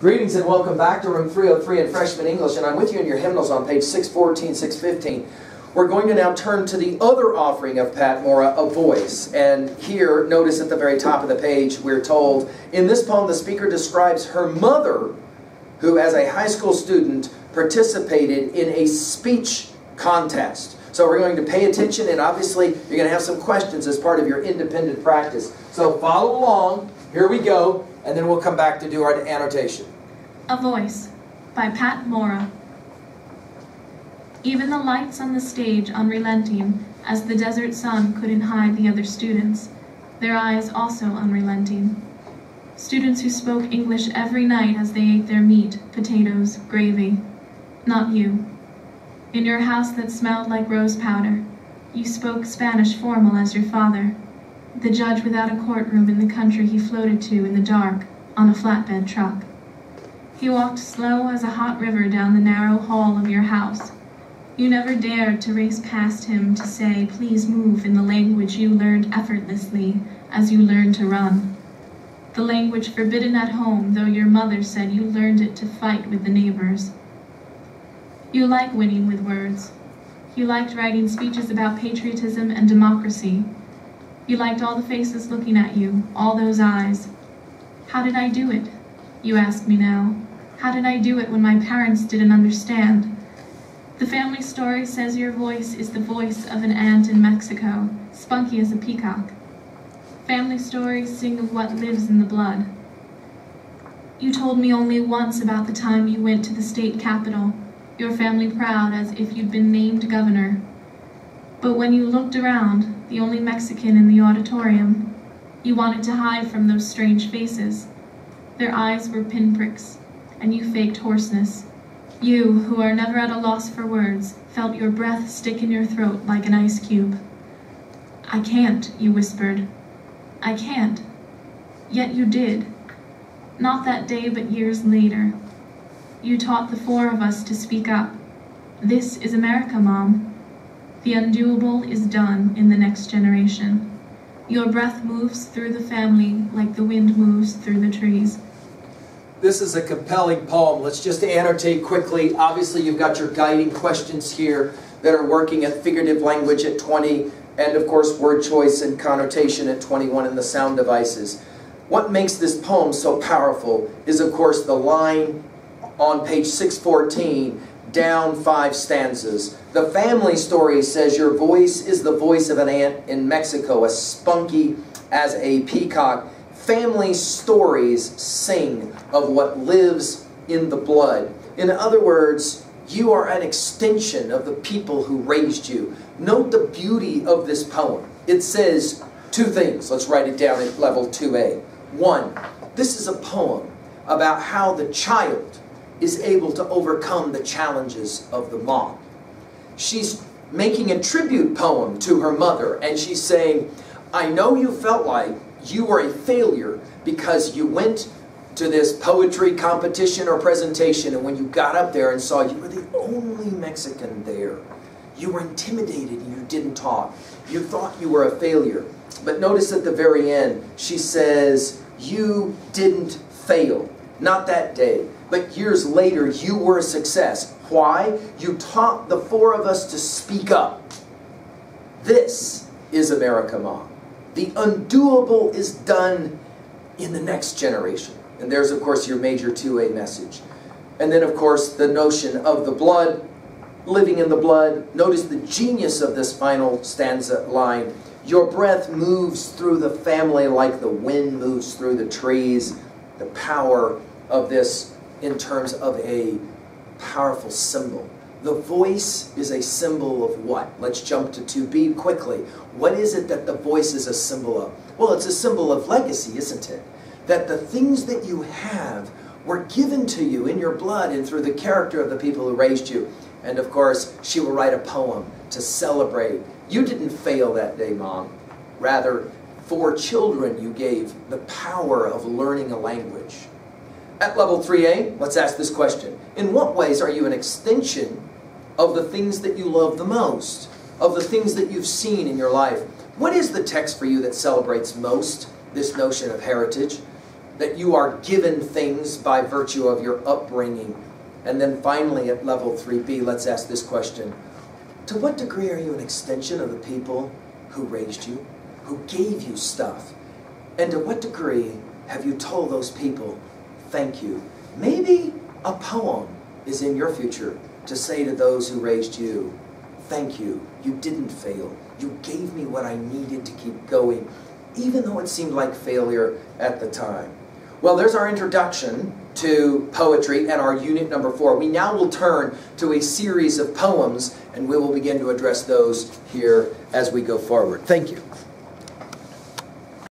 Greetings and welcome back to room 303 in Freshman English, and I'm with you in your hymnals on page 614, 615. We're going to now turn to the other offering of Pat Mora, A Voice. And here, notice at the very top of the page, we're told, in this poem, the speaker describes her mother, who as a high school student participated in a speech contest. So we're going to pay attention, and obviously you're going to have some questions as part of your independent practice. So follow along. Here we go and then we'll come back to do our annotation. A Voice by Pat Mora. Even the lights on the stage unrelenting, as the desert sun couldn't hide the other students, their eyes also unrelenting. Students who spoke English every night as they ate their meat, potatoes, gravy. Not you. In your house that smelled like rose powder, you spoke Spanish formal as your father the judge without a courtroom in the country he floated to in the dark on a flatbed truck. He walked slow as a hot river down the narrow hall of your house. You never dared to race past him to say, please move in the language you learned effortlessly as you learned to run. The language forbidden at home, though your mother said you learned it to fight with the neighbors. You like winning with words. You liked writing speeches about patriotism and democracy, you liked all the faces looking at you, all those eyes. How did I do it? You ask me now. How did I do it when my parents didn't understand? The family story says your voice is the voice of an aunt in Mexico, spunky as a peacock. Family stories sing of what lives in the blood. You told me only once about the time you went to the state capitol, your family proud as if you'd been named governor. But when you looked around, the only Mexican in the auditorium. You wanted to hide from those strange faces. Their eyes were pinpricks, and you faked hoarseness. You, who are never at a loss for words, felt your breath stick in your throat like an ice cube. I can't, you whispered. I can't. Yet you did. Not that day, but years later. You taught the four of us to speak up. This is America, Mom. The undoable is done in the next generation. Your breath moves through the family like the wind moves through the trees. This is a compelling poem. Let's just annotate quickly. Obviously, you've got your guiding questions here that are working at figurative language at 20, and of course, word choice and connotation at 21 in the sound devices. What makes this poem so powerful is, of course, the line on page 614 down five stanzas. The family story says your voice is the voice of an aunt in Mexico, as spunky as a peacock. Family stories sing of what lives in the blood. In other words, you are an extension of the people who raised you. Note the beauty of this poem. It says two things. Let's write it down at level 2a. One, this is a poem about how the child is able to overcome the challenges of the mom. She's making a tribute poem to her mother, and she's saying, I know you felt like you were a failure because you went to this poetry competition or presentation, and when you got up there and saw you were the only Mexican there, you were intimidated and you didn't talk. You thought you were a failure. But notice at the very end, she says, You didn't fail. Not that day. But years later, you were a success. Why? You taught the four of us to speak up. This is America Mom. The undoable is done in the next generation. And there's, of course, your major 2A message. And then, of course, the notion of the blood, living in the blood. Notice the genius of this final stanza line. Your breath moves through the family like the wind moves through the trees. The power of this in terms of a powerful symbol. The voice is a symbol of what? Let's jump to 2b quickly. What is it that the voice is a symbol of? Well, it's a symbol of legacy, isn't it? That the things that you have were given to you in your blood and through the character of the people who raised you. And of course, she will write a poem to celebrate. You didn't fail that day, Mom. Rather, for children, you gave the power of learning a language at level 3A, let's ask this question. In what ways are you an extension of the things that you love the most? Of the things that you've seen in your life? What is the text for you that celebrates most this notion of heritage? that you are given things by virtue of your upbringing. And then finally, at level 3B, let's ask this question To what degree are you an extension of the people who raised you, who gave you stuff? And to what degree have you told those people, thank you? Maybe a poem is in your future to say to those who raised you, thank you. You didn't fail. You gave me what I needed to keep going, even though it seemed like failure at the time. Well, there's our introduction to poetry and our unit number four. We now will turn to a series of poems and we will begin to address those here as we go forward. Thank you.